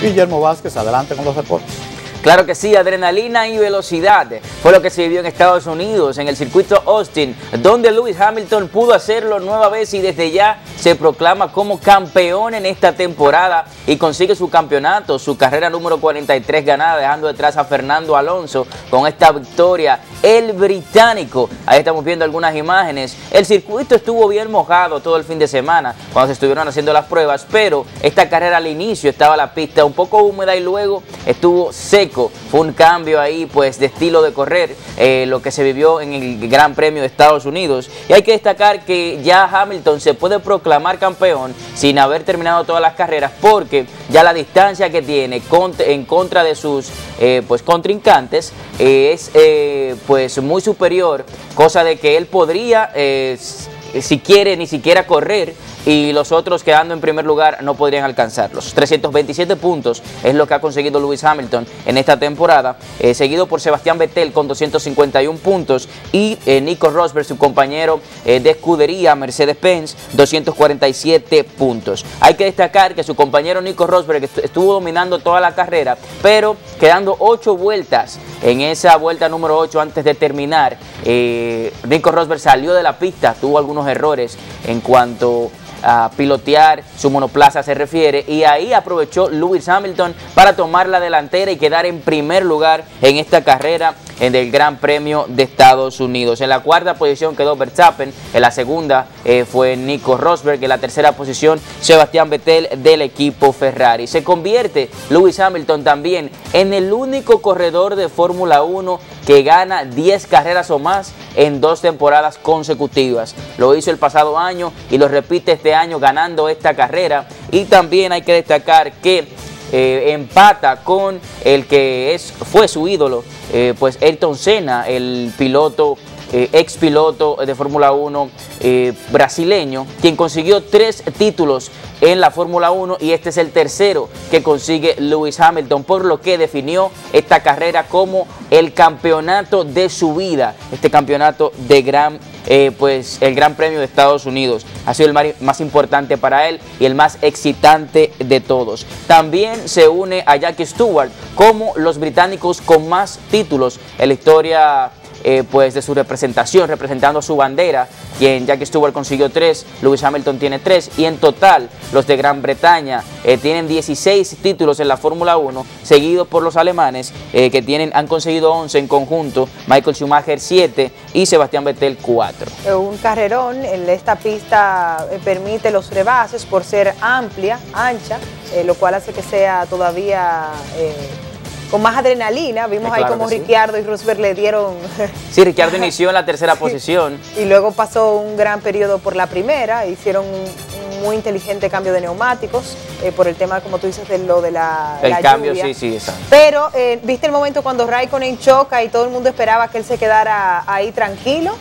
Guillermo Vázquez, adelante con los reportes. Claro que sí, adrenalina y velocidad fue lo que se vivió en Estados Unidos, en el circuito Austin, donde Lewis Hamilton pudo hacerlo nueva vez y desde ya se proclama como campeón en esta temporada y consigue su campeonato, su carrera número 43 ganada, dejando detrás a Fernando Alonso con esta victoria. El británico, ahí estamos viendo algunas imágenes. El circuito estuvo bien mojado todo el fin de semana cuando se estuvieron haciendo las pruebas, pero esta carrera al inicio estaba la pista un poco húmeda y luego estuvo seco fue un cambio ahí pues de estilo de correr, eh, lo que se vivió en el Gran Premio de Estados Unidos. Y hay que destacar que ya Hamilton se puede proclamar campeón sin haber terminado todas las carreras porque ya la distancia que tiene en contra de sus eh, pues contrincantes eh, es pues muy superior, cosa de que él podría si quiere ni siquiera correr y los otros quedando en primer lugar no podrían alcanzarlos. 327 puntos es lo que ha conseguido Lewis Hamilton en esta temporada, eh, seguido por Sebastián Vettel con 251 puntos y eh, Nico Rosberg, su compañero eh, de escudería Mercedes-Benz, 247 puntos. Hay que destacar que su compañero Nico Rosberg estuvo dominando toda la carrera, pero quedando 8 vueltas en esa vuelta número 8 antes de terminar, Nico Rosberg salió de la pista, tuvo algunos errores en cuanto a pilotear su monoplaza se refiere y ahí aprovechó Lewis Hamilton para tomar la delantera y quedar en primer lugar en esta carrera en el Gran Premio de Estados Unidos. En la cuarta posición quedó Verstappen, en la segunda eh, fue Nico Rosberg, en la tercera posición Sebastián Vettel del equipo Ferrari. Se convierte Lewis Hamilton también en el único corredor de Fórmula 1 que gana 10 carreras o más en dos temporadas consecutivas. Lo hizo el pasado año y lo repite este año ganando esta carrera. Y también hay que destacar que eh, empata con el que es, fue su ídolo, eh, pues Ayrton Senna, el piloto eh, ex piloto de Fórmula 1 eh, brasileño, quien consiguió tres títulos en la Fórmula 1 y este es el tercero que consigue Lewis Hamilton, por lo que definió esta carrera como el campeonato de su vida, este campeonato de gran eh, pues el Gran Premio de Estados Unidos. Ha sido el más importante para él y el más excitante de todos. También se une a Jackie Stewart como los británicos con más títulos en la historia eh, pues de su representación, representando su bandera, quien Jackie Stewart consiguió tres, Lewis Hamilton tiene tres, y en total los de Gran Bretaña eh, tienen 16 títulos en la Fórmula 1, seguidos por los alemanes, eh, que tienen, han conseguido 11 en conjunto, Michael Schumacher 7 y Sebastián Vettel 4. Un carrerón en esta pista permite los rebases por ser amplia, ancha, lo cual hace que sea todavía con más adrenalina. Vimos ahí como Ricciardo y Rosberg le dieron... Sí, Ricciardo inició en la tercera posición. Y luego pasó un gran periodo por la primera, hicieron un, muy inteligente cambio de neumáticos eh, por el tema, como tú dices, de lo de la El cambio, sí, sí, exacto. Pero, eh, ¿viste el momento cuando Raikkonen choca y todo el mundo esperaba que él se quedara ahí tranquilo?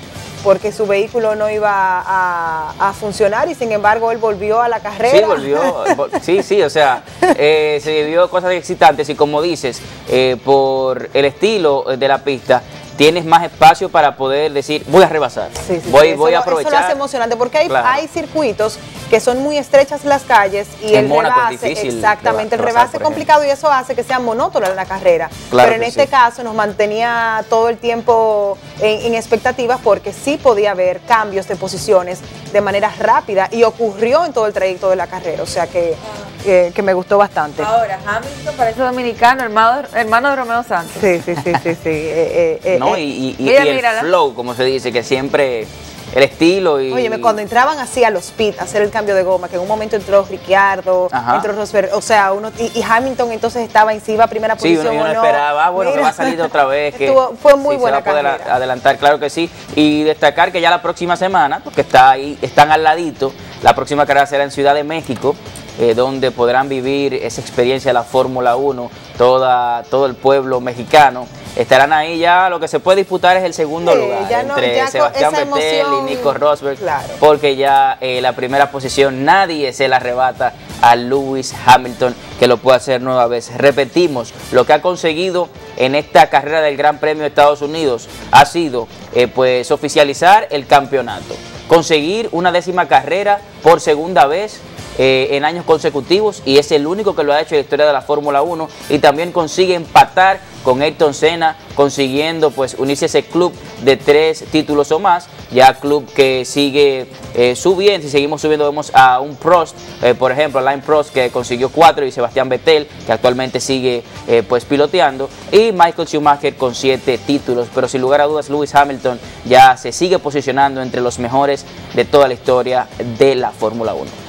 Porque su vehículo no iba a, funcionar y sin embargo él volvió a la carrera. Sí, volvió, sí, sí, o sea, eh, se vivió cosas excitantes y como dices, eh, por el estilo de la pista, tienes más espacio para poder decir, voy a rebasar, voy, voy a aprovechar. Eso lo hace emocionante porque hay, hay circuitos que son muy estrechas las calles y el rebase, exactamente, el rebase es complicado y eso hace que sea monótono la carrera. Pero en este caso nos mantenía todo el tiempo en, expectativas porque sí podía haber cambios de posiciones de manera rápida y ocurrió en todo el trayecto de la carrera, o sea que, que, me gustó bastante. Ahora, Hamilton parece dominicano, hermano, hermano de Romeo Santos. Sí, sí, sí, sí. sí. Eh, eh, no, eh, y, y el flow, como se dice, que siempre el estilo y... Óyeme, cuando entraban así a los pits a hacer el cambio de goma, que en un momento entró Ricciardo, entró Rosberg, o sea, uno y, Hamilton entonces estaba en sí, iba a primera posición sí, uno, esperaba, ah, bueno, que va a salir otra vez. que fue muy buena se va a adelantar, claro que sí. Y destacar que ya la próxima semana, porque está ahí, están al ladito, la próxima carrera será en Ciudad de México, eh, donde podrán vivir esa experiencia de la Fórmula 1, toda, todo el pueblo mexicano estarán ahí ya, lo que se puede disputar es el segundo lugar entre Sebastián Vettel y Nico Rosberg, porque ya eh, la primera posición nadie se la arrebata a Lewis Hamilton, que lo puede hacer nueva vez. Repetimos, lo que ha conseguido en esta carrera del Gran Premio de Estados Unidos ha sido eh, pues oficializar el campeonato, conseguir una décima carrera por segunda vez eh, en años consecutivos y es el único que lo ha hecho en la historia de la Fórmula 1 y también consigue empatar con Ayrton Senna consiguiendo pues unirse a ese club de tres títulos o más, ya club que sigue eh, subiendo, si seguimos subiendo. Vemos a un Prost, eh, por ejemplo, Line Prost que consiguió cuatro y Sebastián Vettel que actualmente sigue eh, pues piloteando. Y Michael Schumacher con siete títulos, pero sin lugar a dudas Lewis Hamilton ya se sigue posicionando entre los mejores de toda la historia de la Fórmula 1.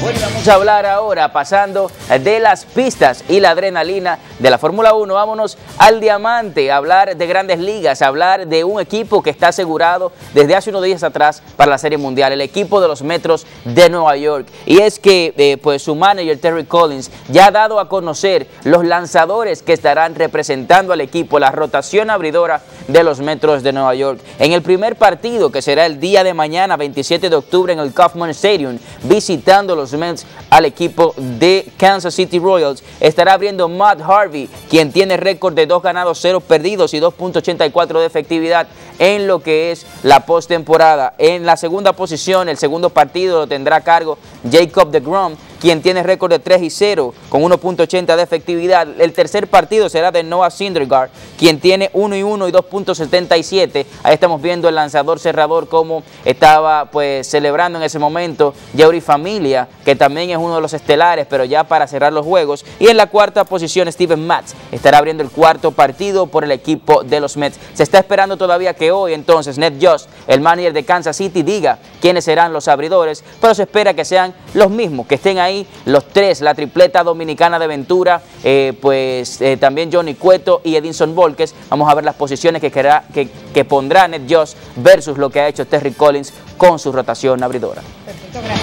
Bueno, vamos a hablar ahora, pasando de las pistas y la adrenalina de la Fórmula 1, vámonos al diamante, a hablar de grandes ligas, a hablar de un equipo que está asegurado desde hace unos días atrás para la Serie Mundial, el equipo de los Metros de Nueva York. Y es que eh, pues su manager Terry Collins ya ha dado a conocer los lanzadores que estarán representando al equipo, la rotación abridora de los Metros de Nueva York. En el primer partido, que será el día de mañana, 27 de octubre, en el Kaufman Stadium, visitando los Mets al equipo de Kansas City Royals, estará abriendo Matt Harvey, quien tiene récord de 2 ganados, 0 perdidos y 2.84 de efectividad en lo que es la postemporada. En la segunda posición, el segundo partido lo tendrá a cargo Jacob de Grom, quien tiene récord de 3 y 0 con 1.80 de efectividad. El tercer partido será de Noah Syndergaard, quien tiene 1 y 1 y 2.77. Ahí estamos viendo el lanzador cerrador como estaba pues celebrando en ese momento Yeuri Familia, que también es uno de los estelares, pero ya para cerrar los juegos. Y en la cuarta posición Steven Matz estará abriendo el cuarto partido por el equipo de los Mets. Se está esperando todavía que hoy entonces Ned Just, el manager de Kansas City, diga quiénes serán los abridores, pero se espera que sean los mismos, que estén ahí los tres, la tripleta dominicana de Ventura, eh, pues eh, también Johnny Cueto y Edinson Volques. Vamos a ver las posiciones que, que, que pondrá Ned Joss versus lo que ha hecho Terry Collins con su rotación abridora. Perfecto, gracias.